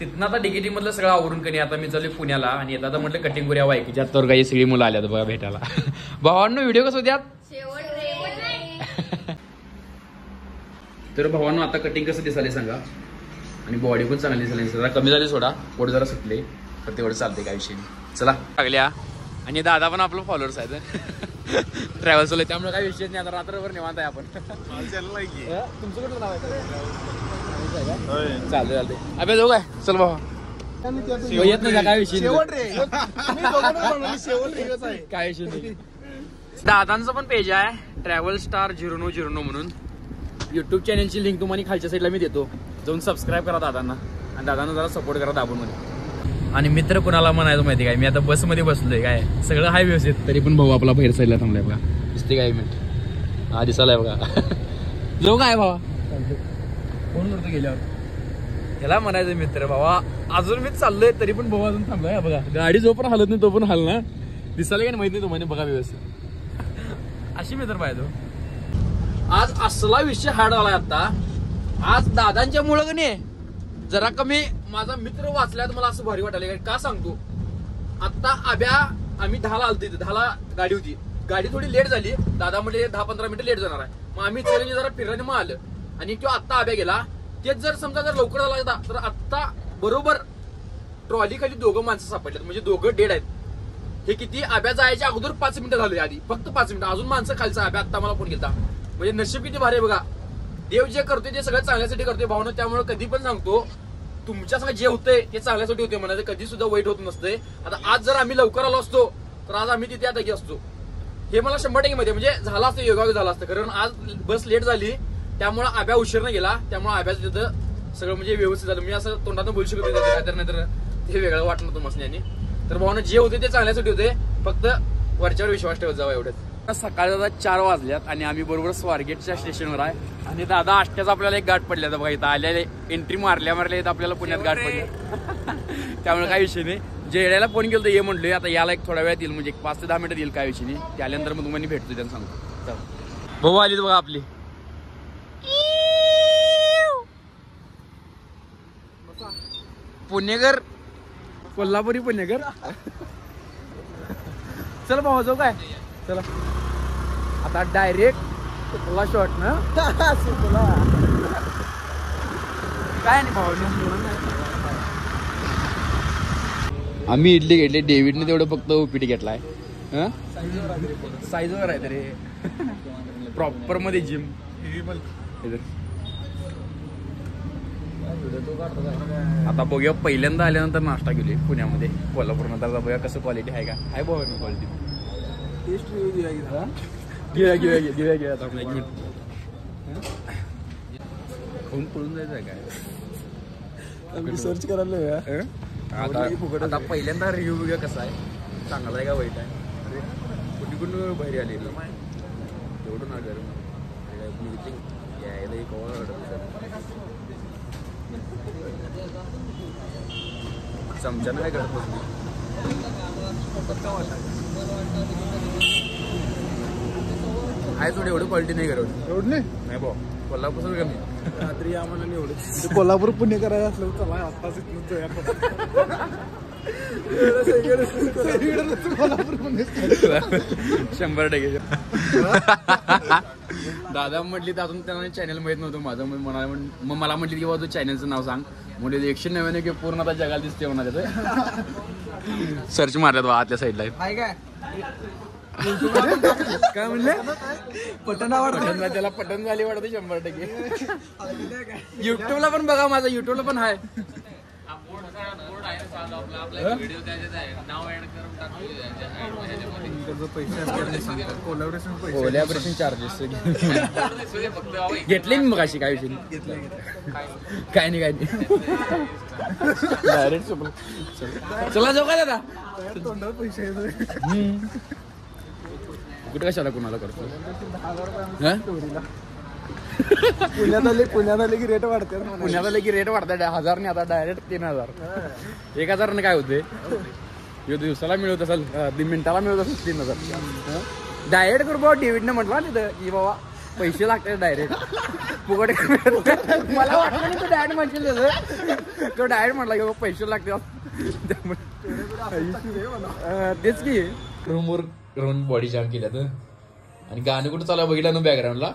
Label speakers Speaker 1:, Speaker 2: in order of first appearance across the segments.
Speaker 1: तिथनं आता डिकेटी मधलं सगळं आवरून कणी आता मी चालू पुण्याला आणि आता म्हटलं कटिंग करूया वायकीच्या तर काही सगळी मुलं आल्यात बघा भेटायला. भावांनो व्हिडिओ कसं द्या तर भावांनो आता कटिंग कसं दिसाले सांगा? आणि बॉडी पण चांगली दिसायला जरा कमी झाली सोडा. पोट जरा सुटले. तर तेवढं चालते काय विषय नाही. चला. लागल्या. आणि दादा पण आपलं फॉलोअर्स आहेत. ट्रॅव्हल्स त्यामुळे काही विषय नाही. आता रात्रभर निवांत आहे आपण? तुमचं कुठलं नाव आहे? चालते चालते अभ्यास जाऊ काय? चल भावा. येत नाही? काय विषय. काय विषय नाही. दादांचं पण पेज आहे. Travel star zero no zero no म्हणून. युट्यूब चॅनलची लिंक तुम्हाला खालच्या साईडला मी देतो. जाऊन सबस्क्राईब करा दादांना. आणि दादांना जरा सपोर्ट करा दाबून मध्ये आणि मित्र कुणाला म्हणायचं माहिती काय? मी आता बसमध्ये बसलोय. काय? सगळं हाय व्यवस्थित. तरी पण भाऊ आपला बाहेर साईडला थांबलाय बघा. दिसते काय मिनिट हा दिसालाय बघा. जाऊ काय भावा? घेऊन जातो गेल्यावर. त्याला म्हणायचं मित्र बाबा अजून मी चाललोय तरी पण भाऊ अजून थांबलाय. बघा गाडी जो पण हलत नाही तो पण हल ना. दिसायला काय माहीत नाही तुम्हाला बघा व्यवस्थित. अशी मित्र पाहिजे आज असला विषय हार्ड आलाय आता. आज दादांच्या मुळे नाही जरा कमी माझा मित्र वाचल्यात मला असं भारी वाटायला का सांगतो? आता आब्या आम्ही दहाला आलतो इथे. दहाला गाडी होती. गाडी थोडी लेट झाली. दादा म्हणजे दहा पंधरा मिनिटं लेट जाणार आहे. मग आम्ही जरा फिरायला मग आलं. आणि तो आत्ता आब्या गेला. तेच जर समजा जर लवकर झाला असता, तर आत्ता बरोबर ट्रॉली खाली दोघं माणसं सापडल्यात. म्हणजे दोघं डेड आहेत. हे किती? आब्या जायच्या अगोदर पाच मिनिटं झाली आधी. फक्त पाच मिनिटं. अजून माणसं खालचा आब्या आता मला फोन केला म्हणजे नशीब किती भारी बघा. देव जे करतोय ते सगळं चांगल्यासाठी करतोय भावना. त्यामुळे कधी पण सांगतो तुमच्या संग जे होतंय ते चांगल्यासाठी होते म्हणायचं. कधी सुद्धा वाईट होत नसतंय. आता आज जर आम्ही लवकर आलो असतो तर आज आम्ही तिथे आता असतो. हे मला शंभर टक्के माहिती आहे. म्हणजे झालं असतं योगायोग झालं असतं. कारण आज बस लेट झाली. त्यामुळे आब्या उशीरनं गेला. त्यामुळे आब्याचं तिथं सगळं म्हणजे व्यवस्थित झालं. मी असं तोंडातून बोलू शकत नाही काय तर नाहीतर ते वेगळं वाटणं होतं मसण्याने तर भावना जे होते ते चांगल्यासाठी होते. फक्त वरच्यावर विश्वास ठेवत जावा एवढंच. सकाळी दादा चार वाजल्यात आणि आम्ही बरोबर स्वारगेटच्या स्टेशनवर आहे. आणि दादा आष्ट्याचा आपल्याला एक गाठ पडल्या बघा इथं. आलेले एंट्री मारल्या मारल्या इथं आपल्याला पुण्यात गाठ पडली. त्यामुळे काही विषय नाही. जेड्याला फोन केलं ये म्हणलोय आता याला एक थोड्या वेळात येईल म्हणजे एक पाच ते दहा मिनिटात येईल काय विषय नाही. त्यानंतर मग तुम्हाला भेटतो त्यांना सांगतो. भाऊ आली बघा आपली. पुणेकर? कोल्हापुरी पुणेकर. चल भाऊ जाऊ काय? चला. आता डायरेक्ट तुला शॉट ना. काय नाही भाऊ आम्ही इडली घेतली डेव्हिडने तेवढं फक्त उपीट घेतलाय. साईजवर आहे तरी. प्रॉपरमध्ये जिम आता बघूया पहिल्यांदा आल्यानंतर नाश्ता केली पुण्यामध्ये. कोल्हापूर नंतर बघूया कसं क्वालिटी आहे का. आहे बघा क्वालिटी घेऊया घेऊया घेऊया घेऊया घेऊया आता मिनिट खाऊन पळून जायचं आहे काय
Speaker 2: सर्च करायला?
Speaker 1: आता आता पहिल्यांदा रिव्ह्यू बघूया कसा आहे. चांगला आहे का वाईट आहे? अरे कुठे कुठून बाहेर आली एवढं ना गरम यायला एक चमच्यानं काय करत आहे थोडी एवढी क्वालिटी नाही करत.
Speaker 2: एवढं नाही?
Speaker 1: नाही भाऊ कोल्हापूर कमी
Speaker 2: रात्री आम्हाला नाही एवढं. कोल्हापूर पुणे करायचं असलं तर चला आत्ताच इथून कोल्हापूर पुणे
Speaker 1: शंभर टक्के. दादा म्हटली तर अजून त्यांना चॅनल माहीत नव्हतं माझं. मग मला म्हण- मग मला म्हटली की बाबा तू चॅनलचं नाव सांग. म्हणजे एकशे नव्याण्णव की पूर्ण आता जगाला दिसते म्हणा त्याचं सर्च मारल्यात बा आतल्या साईडला
Speaker 2: काय? म्हणले? पटन आवडतं
Speaker 1: त्याला पटन झाली वाटतं शंभर टक्के. युट्यूबला पण बघा माझा. युट्यूबला पण आहे कोलॅबरेशन चार्जेस घेतले मी मग अशी काय विषय? नाही. काय? नाही काय नाही. डायरेक्ट चला जाऊ का दादा?
Speaker 2: तोंडावर पैसे.
Speaker 1: कुठे कशाला कुणाला करतो हं?
Speaker 2: पुण्यात आले पुण्यात आले की रेट वाढते
Speaker 1: पुण्यात आलं की रेट वाढतात. हजार नाही आता डायरेक्ट तीन हजार. एक हजार काय होते दिवसाला मिळत असेल मिनिटाला मिळत असेल तीन हजार. डायरेक्ट करू बाबा डेव्हिडने म्हटलं ना तिथं की बाबा पैसे लागतात डायरेक्ट फुकट मला वाटलं नाही तो डायरेक्ट म्हणशील तसं. तो डायरेक्ट म्हटला की बाबा पैसे लागते त्यामुळे अं, तेच की. रूमवर राहून बॉडी जाम केल्या तर आणि गाणं कुठं चालू बघितलं ना बॅकग्राऊंडला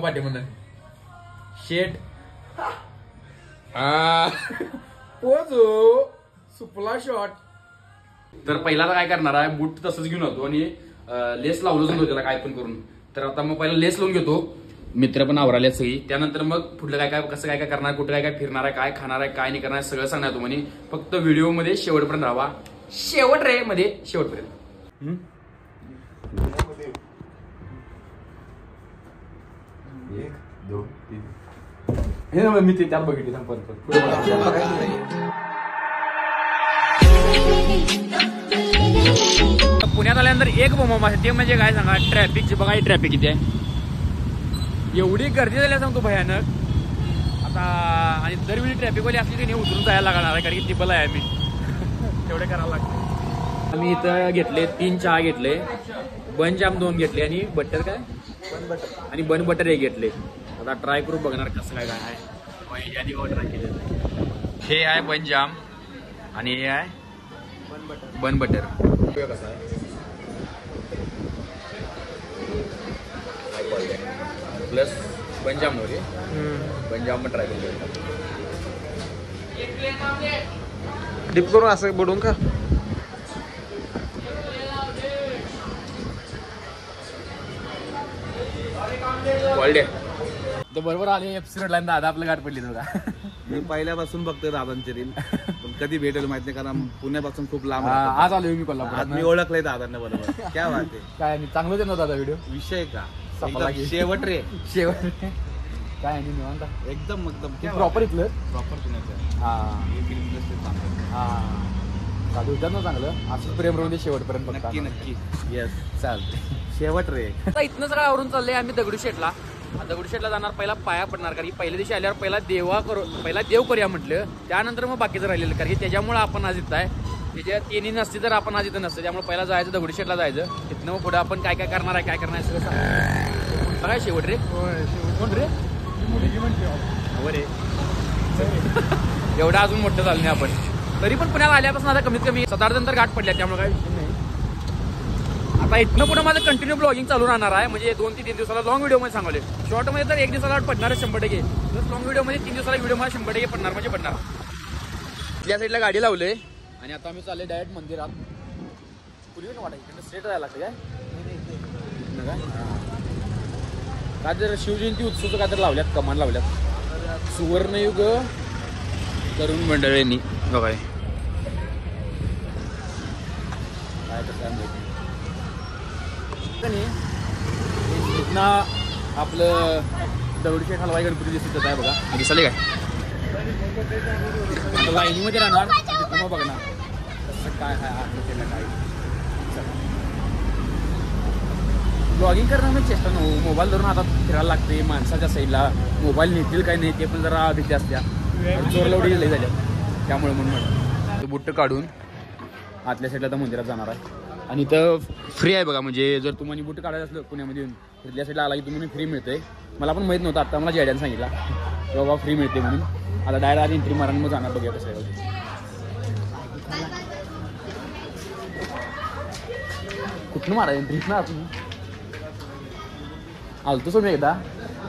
Speaker 1: पाठी म्हणून शेट पोचो. सुपला शॉट तर पहिला काय करणार आहे? बूट तसंच घेऊन होतो आणि लेस लावलंच नव्हतं त्याला काय पण करून. तर आता मग पहिला लेस लावून घेतो. मित्र पण आवराले सगळी. त्यानंतर मग पुढलं काय काय कसं काय काय करणार कुठं काय काय फिरणार आहे काय खाणार आहे काय नाही करणार आहे, सगळं सांगणार तो म्हणे फक्त व्हिडिओमध्ये शेवटपर्यंत राहा. शेवट रे मध्ये शेवटपर्यंत. एक दोन तीन. हे ना मी ते त्यात बघितली थांब परत परत. पुण्यात आल्यानंतर एक बोंब आहे ते म्हणजे काय सांगा? ट्रॅफिकची बघा ही ट्रॅफिक किती आहे. एवढी गर्दी झाली सांगतो भयानक. आता आणि दरवेळी ट्रॅफिकवाली असली की नाही उतरून जायला लागणार आहे कारण की टिपल आहे आम्ही. तेवढे करायला लागते. आम्ही इथं घेतले तीन चहा घेतले. बन जाम दोन घेतले. आणि बटर काय? आणि बन बटर एक घेतले. आता ट्राय करून बघणार कसं काय काय आहे. यादी ऑर्डर केलेलं हे आहे बन जाम आणि हे आहे बन बटर कसा आहे प्लस पंजाबमध्ये पंजाब पण ट्राय केलं
Speaker 2: डिप करून असं बुडून का
Speaker 1: क्वालिटी बरोबर आले एफसी रोडला दादा आपलं गाठ पडली तुला.
Speaker 3: मी पहिल्यापासून बघतोय दादांचे रील पण कधी भेटेल माहीत नाही कारण पुण्यापासून खूप लांब.
Speaker 1: आज आलो मी
Speaker 3: आज मी
Speaker 1: कोल्हापूर
Speaker 3: ओळखलंय दादांना बरोबर. क्या बात आहे.
Speaker 1: काय नाही चांगलं देणार दादा व्हिडिओ
Speaker 3: विषय का?
Speaker 1: संपला
Speaker 3: एकदम
Speaker 1: की.
Speaker 3: शेवट रे.
Speaker 1: शेवट काय नाही निवांत?
Speaker 3: एकदम एकदम.
Speaker 1: प्रॉपर इथलं?
Speaker 3: प्रॉपर पुण्याचं
Speaker 1: हा.
Speaker 3: हे film industry चांगलं.
Speaker 1: हा. चालू होत्या ना चांगलं. असं प्रेम राहून दे शेवटपर्यंत
Speaker 3: नक्की नक्की. येस
Speaker 1: चालतं
Speaker 3: शेवट रे.
Speaker 1: आता इथनं सगळं आवरून चाललंय आम्ही दगडूशेठला दगडूशेठला जाणार पहिला पाया पडणार कारण की पहिल्या दिवशी आल्यावर पहिला देवा करू पहिला देव करूया म्हटलं. त्यानंतर मग बाकीचं राहिलेलं कारण की त्याच्यामुळे आपण आज इथं आहे. त्याच्या तिन्ही नसते तर आपण आज इथं नसतं त्यामुळे पहिला जायचं दगडूशेठला जायचं. तिथनं मग पुढे आपण काय काय करणार आहे काय करणार आहे सगळं सांग काय शेवट रे. कोण रे? हो. रे. एवढं अजून मोठं झालं नाही आपण. तरी पण पुण्याला आल्यापासून आता कमीत कमी जण तर गाठ पडल्या त्यामुळे काय आता इथनं पुढे माझं कंटिन्यू ब्लॉगिंग चालू राहणार आहे. म्हणजे दोन ते तीन दिवसाला लॉंग व्हिडिओमध्ये सांगले शॉर्टमध्ये तर एक दिवसाला पडणार आहे शंभर टक्के. प्लस लॉंग व्हिडिओमध्ये तीन दिवसाला व्हिडिओ मला शंभर टक्के पडणार म्हणजे पडणार. त्या साईडला गाडी लावले आणि आता आम्ही चालले डायरेक्ट मंदिरात. पूर्वी वाटा इकडे स्ट्रेट जायला लागतं काय? तर शिवजयंती उत्सव काय तर लावल्यात कमान लावल्यात. सुवर्णयुग तरुण मंडळींनी. बघा हे. काय कसं काय इथनं आपलं दगडूशेठ हलवाई गणपती दिसत आहे बघा. दिसले काय? लाईनीमध्ये राहणार तिथं मग बघणार. कसं काय आहे आतमध्ये काय? ब्लॉगिंग करणं म्हणजे चेष्टा नको. मोबाईल धरून आता फिरायला लागते माणसाच्या साईडला. मोबाईल नेतील काय नाही ते पण जरा भीती असत्या चोरलवडी लई झाल्या त्यामुळे म्हणून बुट्ट काढून आतल्या साईडला तर मंदिरात जाणार आहे. आणि इथं फ्री आहे बघा म्हणजे जर तुम्हाला बुट काढायचं असलं पुण्यामध्ये येऊन तिथल्या साईडला आला की तुम्हाला फ्री मिळते मला पण माहीत नव्हतं आता मला जेड्याने सांगितलं. की बाबा फ्री मिळते म्हणून. आता डायरेक्ट आधी एंट्री मारा मग जाणार बघूया कसं आहे. कुठनं मारा एंट्री ना आपण आलतो सोड मी एकदा.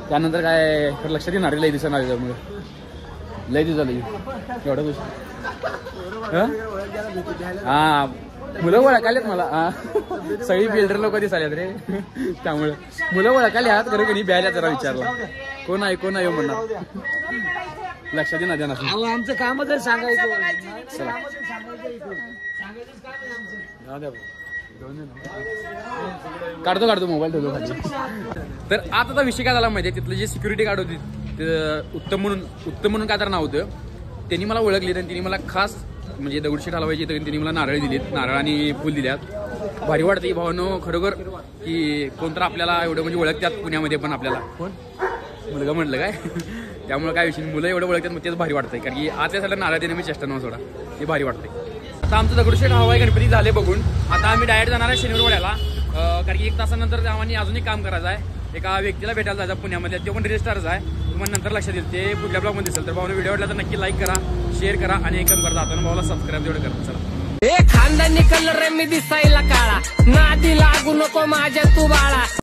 Speaker 1: त्यानंतर काय तर लक्षात येणार लय दिवसांना नाही त्यामुळे. लय दिवस एवढं एवढा हां? हं? मुलं ओळखालेत मला. हा. सगळी बिल्डर लोक दिसाल्यात रे. त्यामुळे. मुलं ओळखाले खरं कोणी ब्यायला जरा विचारला. कोण आहे कोण आहे म्हणणार? लक्षात येणार
Speaker 2: अहो आमचं कामच आहे सांगायचं.
Speaker 1: चला. काढतो काढतो मोबाईल ठेवतो खाली. तर आता तर विषय काय झाला माहिती तिथलं जे सिक्युरिटी गार्ड होती उत्तम म्हणून उत्तम म्हणून काय तर नाव होतं. त्यांनी मला ओळखली आणि त्यांनी मला खास म्हणजे दगडशेठ हलवायची तर त्यांनी मला नारळ दिलीत. नारळ आणि फुल दिल्यात. भारी वाटतं की भावानो खरोखर की कोणतर आपल्याला एवढं म्हणजे ओळखतात पुण्यामध्ये पण आपल्याला. कोण? मुलगा म्हटलं काय? त्यामुळे काय विषय. मुलं एवढं ओळखतात मग तेच भारी वाटतंय. कारण की आतल्या साईडला नारळ देणं मी चेष्टा नव्हतं सोडा. ते भारी वाटतंय. आता आमचं दगडूशेठ हवाई गणपती झाले बघून. आता आम्ही डायरेक्ट जाणार आहे शनिवार वड्याला अं, कारण की एक तासानंतर आम्हाला अजून एक काम करायचं आहे. एका व्यक्तीला भेटायला जायचं पुण्यामध्ये ते पण रजिस्टारच आहे. तुम्हाला नंतर लक्षात येईल. ते पुढल्या ब्लॉगमध्ये दिसेल. तर भाऊने व्हिडिओ आवडला तर नक्की लाईक करा शेअर करा आणि एक करता आता भाऊला सबस्क्राईब तेवढं करा. चला.
Speaker 4: ए खांदा निकल रे मी दिसायला काळा. नादी लागू नको माझ्या तू बाळा.